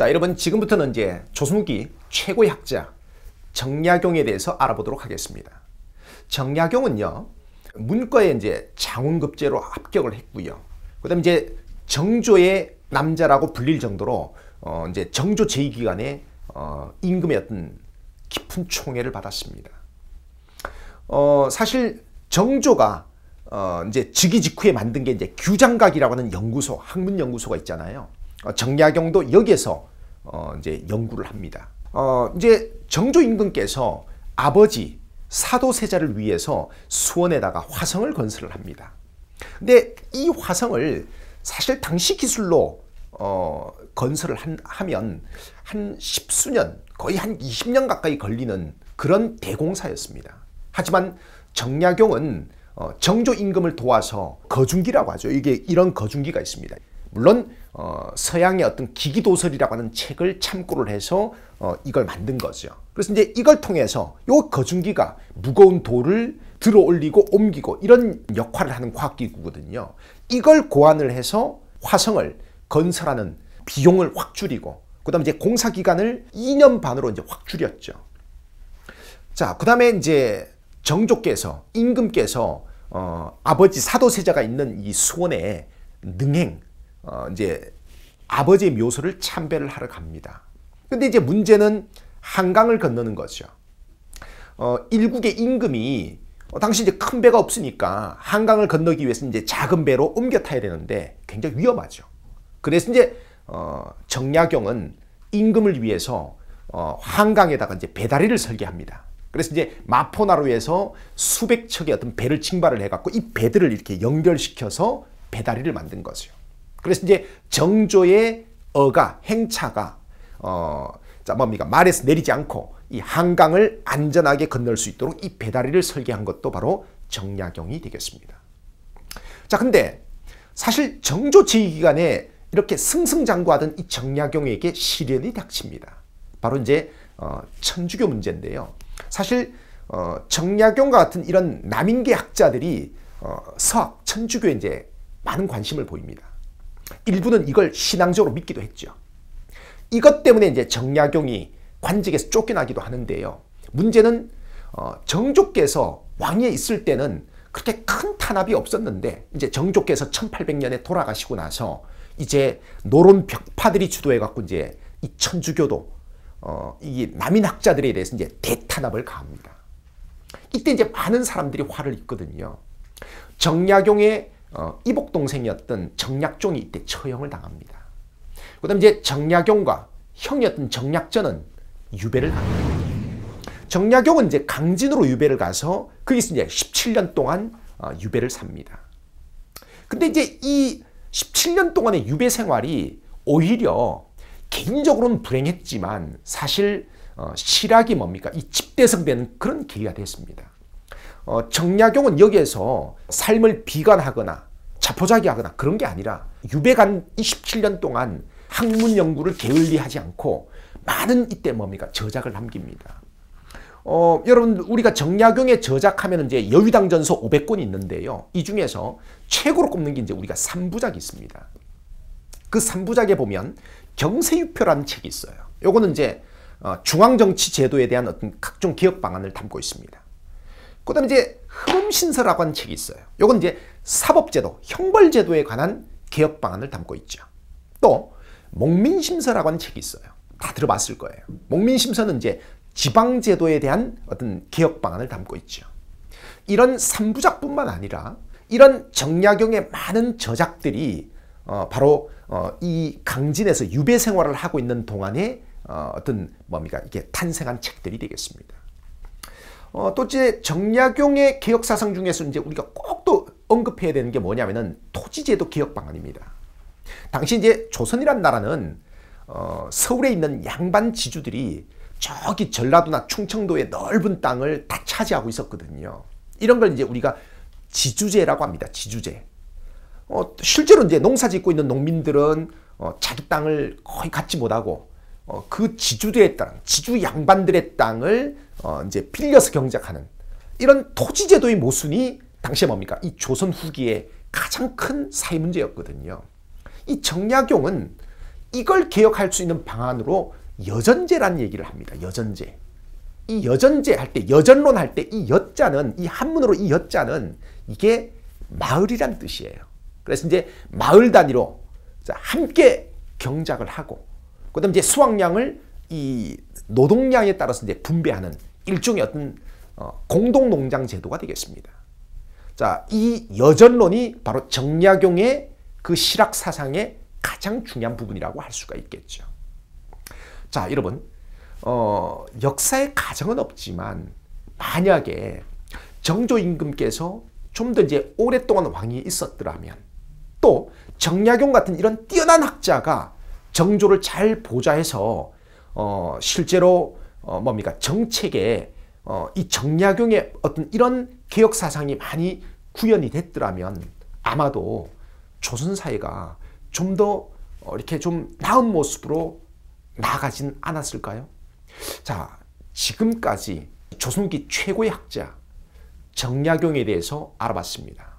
자, 여러분 지금부터는 이제 조선후기 최고의 학자 정약용에 대해서 알아보도록 하겠습니다. 정약용은요. 문과에 이제 장원급제로 합격을 했고요. 그다음 이제 정조의 남자라고 불릴 정도로 어 이제 정조 제2기간에 어 임금의 어떤 깊은 총애를 받았습니다. 어 사실 정조가 어 이제 즉위 직후에 만든 게 이제 규장각이라고 하는 연구소, 학문 연구소가 있잖아요. 어 정약용도 여기에서 어 이제 연구를 합니다. 어 이제 정조 임금께서 아버지 사도세자를 위해서 수원에다가 화성을 건설을 합니다. 근데 이 화성을 사실 당시 기술로 어, 건설을 한, 하면 한 십수년, 거의 한 20년 가까이 걸리는 그런 대공사였습니다. 하지만 정약용은 어, 정조 임금을 도와서 거중기라고 하죠. 이게 이런 거중기가 있습니다. 물론 어, 서양의 어떤 기기도설이라고 하는 책을 참고를 해서 어, 이걸 만든 거죠. 그래서 이제 이걸 통해서 요 거중기가 무거운 돌을 들어 올리고 옮기고 이런 역할을 하는 과학기구거든요. 이걸 고안을 해서 화성을 건설하는 비용을 확 줄이고 그다음 이제 공사 기간을 2년 반으로 이제 확 줄였죠. 자, 그다음에 이제 정조께서 임금께서 어, 아버지 사도세자가 있는 이 수원에 능행 어, 이제 아버지의 묘소를 참배를 하러 갑니다. 근데 이제 문제는 한강을 건너는 거죠. 어, 일국의 임금이 어, 당시 이제 큰 배가 없으니까 한강을 건너기 위해서 이제 작은 배로 옮겨 타야 되는데 굉장히 위험하죠. 그래서 이제 어, 정약용은 임금을 위해서 어, 한강에다가 이제 배다리를 설계합니다. 그래서 이제 마포나루에서 수백 척의 어떤 배를 징발을 해갖고 이 배들을 이렇게 연결시켜서 배다리를 만든 거죠. 그래서 이제 정조의 어가 행차가 어, 자 뭡니까 말에서 내리지 않고 이 한강을 안전하게 건널 수 있도록 이 배다리를 설계한 것도 바로 정약용이 되겠습니다. 자 근데 사실 정조 제2기간에 이렇게 승승장구하던 이 정약용에게 시련이 닥칩니다. 바로 이제 어, 천주교 문제인데요. 사실 어, 정약용과 같은 이런 남인계 학자들이 어, 서학 천주교에 이제 많은 관심을 보입니다. 일부는 이걸 신앙적으로 믿기도 했죠. 이것 때문에 이제 정약용이 관직에서 쫓겨나기도 하는데요. 문제는 어, 정조께서 왕위에 있을 때는 그렇게 큰 탄압이 없었는데 이제 정조께서 1800년에 돌아가시고 나서 이제 노론 벽파들이 주도해 갖고 이제 이 천주교도 어, 이 남인 학자들에 대해서 이제 대탄압을 가합니다. 이때 이제 많은 사람들이 화를 입거든요. 정약용의 어, 이복 동생이었던 정약종이 이때 처형을 당합니다. 그다음 이제 정약용과 형이었던 정약전은 유배를 합니다. 정약용은 이제 강진으로 유배를 가서 거기서 이제 17년 동안 어, 유배를 삽니다. 근데 이제 이 17년 동안의 유배 생활이 오히려 개인적으로는 불행했지만 사실 어, 실학이 뭡니까? 이 집대성 되는 그런 계기가 됐습니다. 어, 정약용은 여기에서 삶을 비관하거나 자포자기하거나 그런 게 아니라 유배간 27년 동안 학문 연구를 게을리하지 않고 많은 이때 뭡니까? 저작을 남깁니다. 어, 여러분 우리가 정약용의 저작하면 이제 여위당전서 500권이 있는데요. 이 중에서 최고로 꼽는 게 이제 우리가 3부작이 있습니다. 그 3부작에 보면 경세유표라는 책이 있어요. 요거는 이제 어, 중앙정치 제도에 대한 어떤 각종 개혁 방안을 담고 있습니다. 그 다음에 이제 흠음신서라고 하는 책이 있어요. 요건 이제 사법제도, 형벌제도에 관한 개혁 방안을 담고 있죠. 또 목민심서라고 하는 책이 있어요. 다 들어봤을 거예요. 목민심서는 이제 지방제도에 대한 어떤 개혁 방안을 담고 있죠. 이런 3부작뿐만 아니라 이런 정약용의 많은 저작들이 어, 바로 어, 이 강진에서 유배 생활을 하고 있는 동안에 어, 어떤 뭡니까 이게 탄생한 책들이 되겠습니다. 어, 또 이제 정약용의 개혁 사상 중에서 이제 우리가 꼭 또 언급해야 되는 게 뭐냐면은 토지제도 개혁 방안입니다. 당시 이제 조선이란 나라는 어, 서울에 있는 양반 지주들이 저기 전라도나 충청도의 넓은 땅을 다 차지하고 있었거든요. 이런 걸 이제 우리가 지주제라고 합니다. 지주제. 어, 실제로 이제 농사 짓고 있는 농민들은 어, 자기 땅을 거의 갖지 못하고 어, 그 지주들의 땅, 지주 양반들의 땅을 어, 이제 빌려서 경작하는 이런 토지 제도의 모순이 당시에 뭡니까? 이 조선 후기에 가장 큰 사회 문제였거든요. 이 정약용은 이걸 개혁할 수 있는 방안으로 여전제란 얘기를 합니다. 여전제. 이 여전제 할 때, 여전론 할 때 이 여자는, 이 한문으로 이 여자는 이게 마을이란 뜻이에요. 그래서 이제 마을 단위로 함께 경작을 하고, 그 다음 이제 수확량을 이 노동량에 따라서 이제 분배하는 일종의 어떤 어, 공동 농장 제도가 되겠습니다. 자, 이 여전론이 바로 정약용의 그 실학 사상의 가장 중요한 부분이라고 할 수가 있겠죠. 자, 여러분, 어, 역사의 가정은 없지만 만약에 정조 임금께서 좀 더 이제 오랫동안 왕이 있었더라면 또 정약용 같은 이런 뛰어난 학자가 정조를 잘 보좌해서 어, 실제로 어, 뭡니까 정책에 어, 이 정약용의 어떤 이런 개혁 사상이 많이 구현이 됐더라면 아마도 조선 사회가 좀더 어, 이렇게 좀 나은 모습으로 나가진 않았을까요? 자, 지금까지 조선기 최고의 학자 정약용에 대해서 알아봤습니다.